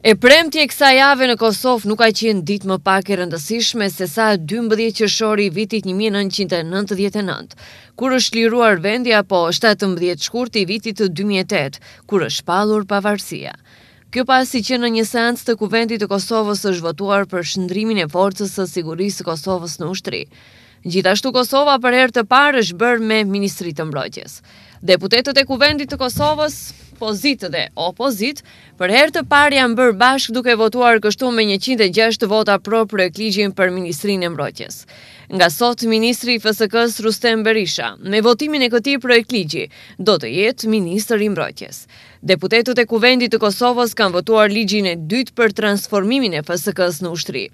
E premtja e kësaj jave në Kosovë nuk ka qenë ditë më pak e rëndësishme se sa dymbëdhjetë qershori i vitit një mijë e nëntëqind e nëntëdhjetë e nëntë, kur është liruar vendi apo shtatëmbëdhjetë shkurti i vitit dy mijë e tetë, kur është shpallur pavarësia. Kjo pasi që në një seancë të Kuvendit të Kosovës është votuar për shndërrimin e Forcës së Sigurisë së Kosovës në ushtri. Gjithashtu Kosova për herë të parë është bërë me Ministri të Mbrojtjes. Deputetët e Kuvendit të Kosovës, pozitë dhe opozitë, për herë të parë janë bërë bashkë duke votuar kështu me 106 vota pro projektligjin për Ministrinë e Mbrojtjes. Nga sot, Ministri i FSK-së Rustem Berisha, me votimin e këtij projektligji, do të jetë Ministër i Mbrojtjes. Deputetët e Kuvendit të Kosovës kanë votuar ligjin e dytë për transformimin e FSK-së në ushtri.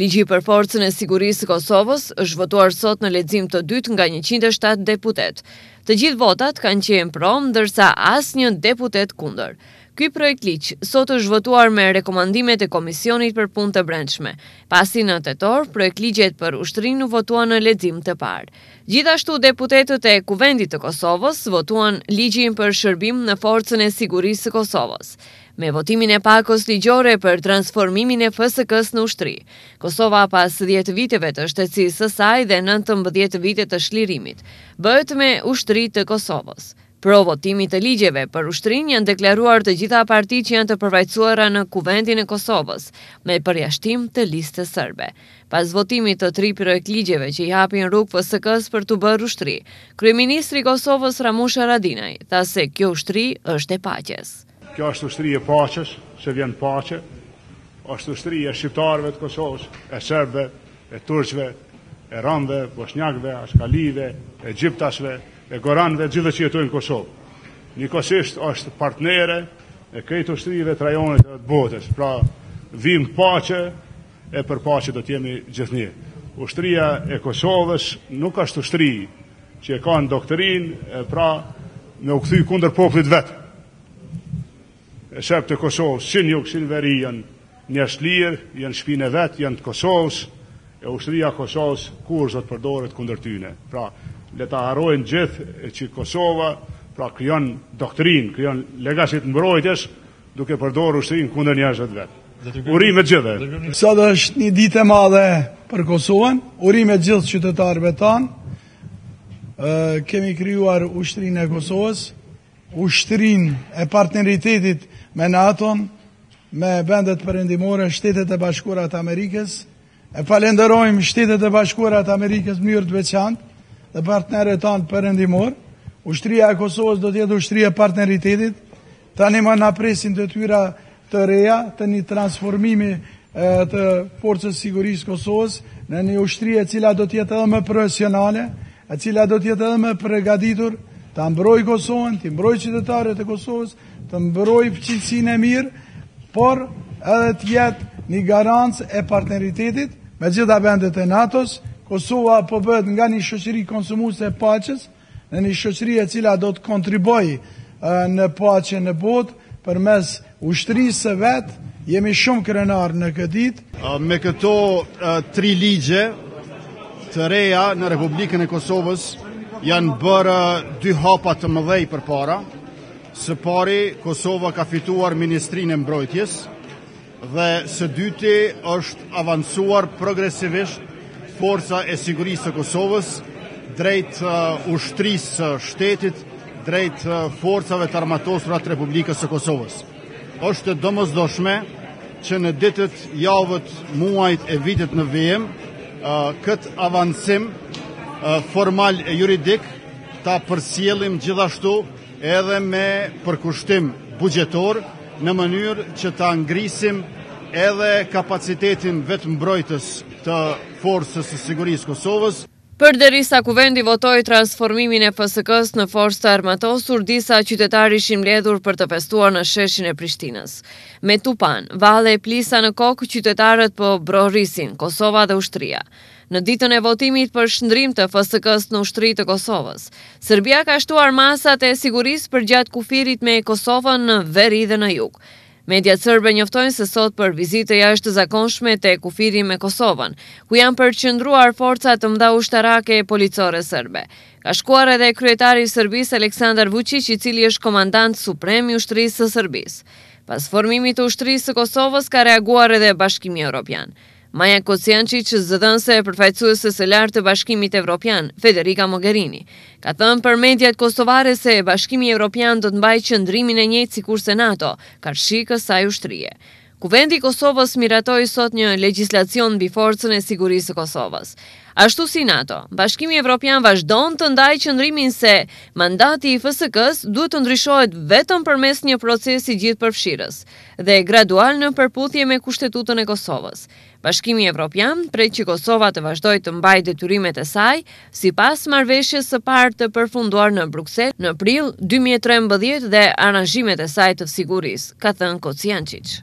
Ligji për Forcën e Sigurisë së Kosovës është votuar sot në lexim të dytë nga njëqind e shtatë deputetë. Të gjithë votat kanë qenë pro, ndërsa asnjë deputet kundër. Ky projektligj sot është votuar me rekomandimet e Komisionit për Punë të Brendshme, pasi në tetor projektligjet për ushtrinë u votuan në lexim të parë. Gjithashtu deputetët e Kuvendit të Kosovës votuan Ligjin për Shërbim në Forcën e Sigurisë së Kosovës. Me votimin e pakos ligjore për transformimin e FSK-së në ushtri, Kosova pas 10 viteve të shtetësisë së saj dhe 19 vite të çlirimit, bëhet me ushtri të Kosovës. Pro votimit të ligjeve për ushtrinë janë deklaruar të gjitha partitë që janë të përfaqësuara në Kuvendin e Kosovës, me përjashtim të Listës Serbe. Pas votimit të tri projektligjeve që i hapin rrugë FSK-së për t'u bërë ushtri, kryeministri i Kosovës Ramush Haradinaj tha se kjo ushtri është e paqes. Kjo është ushtri e paqes, se vjen paqe, është ushtri e shqiptarëve të Kosovës, e serbëve, e turqve, e romëve, boshnjakëve, ashkalive, egjiptasve, e goranëve, të gjithëve që jetojnë në Kosovë. Njëkohësisht është partnere e krejt ushtrive të rajonit dhe të botës. Pra, vim paqe E për paqe do të jemi gjithnjë. Ushtria e Kosovës nuk është ushtri që e ka në doktrinë, pra me u kthy kundër popullit vet. E serbët e Kosovës, si në jug, si në veri janë njerëz të lirë, janë në shpinë e vet, janë të Kosovës, e ushtria e Kosovës kurrë s'do të përdoret kundër tyne. Pra, le ta harrojnë gjithë që Kosova pra krijon doktrinë, krijon legasi të mbrojtjes, Duke përdorur ushtrinë kundër njerëzve të vet. Urime të gjithëve. Sot është një ditë e madhe për Kosovën. Urime të gjithë qytetarëve tanë. Kemi krijuar ushtrinë e Kosovës, ushtrinë e partneritetit me NATO-n, me vendet perëndimore, Shtetet e Bashkuara të Amerikës. E falenderojmë Shtetet e Bashkuara të Amerikës në mënyrë të veçantë dhe partnerët tanë perëndimor. Ushtria e Kosovës do të jetë ushtri e partneritetit Tani më na presin detyra të reja të një transformimi të Forcës Sigurisë Kosovës në një ushtri e cila do të jetë edhe më profesionale, e cila do të jetë edhe më pregaditur ta mbrojë Kosovën, t'i mbrojë qytetarët e Kosovës, të mbrojë fqinjësinë e mirë, por edhe të jetë një garancë e partneritetit me gjitha vendet e NATO-s, Kosova po bëhet nga një shoqëri konsumuese e paqes, Në një shoqëri e cila do të kontribuojë në paqen në botë përmes ushtrisë së vet, jemi shumë krenarë në këtë ditë. Me këto tri ligje të reja në Republikën e Kosovës janë bërë dy hapa të mëdhej përpara. Së pari, Kosova ka fituar Ministrinë e Mbrojtjes, Dhe së dyti është avancuar progresivisht Forca e Sigurisë së Kosovës drejt uh, ushtrisë së shtetit, drejt uh, forcave të armatosura të Republikës së Kosovës. Është e domosdoshme që në ditët, javët, muajt e vitet në vijim, uh, këtë avancim formal e juridik ta përcjellim gjithashtu edhe me përkushtim buxhetor në mënyrë që ta ngrisim edhe kapacitetin vetëmbrojtës të Forcës së Sigurisë së Kosovës. Përderisa Kuvendi votoi transformimin e FSK-së në forcë të armatosur, disa qytetarë ishin mbledhur për të festuar në sheshin e Prishtinës. Me tupan, valle e plisa në kokë qytetarët po brohorisin, Kosova dhe ushtria. Në ditën e votimit për shndërrim të FSK-së në Ushtri të Kosovës, Serbia ka shtuar masat e sigurisë përgjatë kufirit me Kosovën në veri dhe në jug. Mediat serbe njoftojnë se sot për vizitë të jashtëzakonshme te kufiri me Kosovën, ku janë përqendruar forca të mëdha ushtarake e policore serbe, ka shkuar edhe kryetari i Serbisë Aleksandar Vuçiq i cili është komandant suprem i ushtrisë së Serbisë. Pas formimit të Ushtrisë së Kosovës ka reaguar edhe Bashkimi Evropian. Maja Kocijançiç, zëdhënëse e përfaqësueses së lartë të Bashkimit Evropian, Federica Mogherini, ka thënë për mediat kosovare se Bashkimi Evropian do të mbajë qëndrimin e njëjtë sikurse NATO karshi kësaj ushtrie. Kuvendi i Kosovës miratoi sot një legjislacion mbi Forcën e Sigurisë së Kosovës. Ashtu si NATO, Bashkimi Evropian vazhdon të ndajë qëndrimin se mandati i FSK-së duhet të ndryshohet vetëm përmes një procesi gjithëpërfshirës, dhe gradual në përputhje me Kushtetutën e Kosovës. Bashkimi Evropian pret që Kosova të vazhdojë të mbajë detyrimet e saj sipas marrëveshjes së parë të përfunduar në Bruksel në prill dy mijë e trembëdhjetë dhe aranzhimet e saj të sigurisë, ka thënë Kocijançiç.